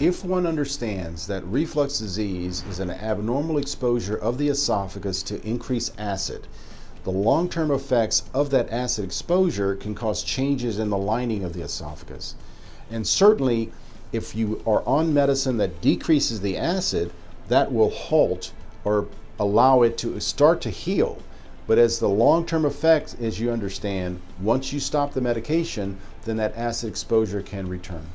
If one understands that reflux disease is an abnormal exposure of the esophagus to increased acid, the long term effects of that acid exposure can cause changes in the lining of the esophagus. And certainly, if you are on medicine that decreases the acid, that will halt or allow it to start to heal. But as the long term effects, as you understand, once you stop the medication, then that acid exposure can return.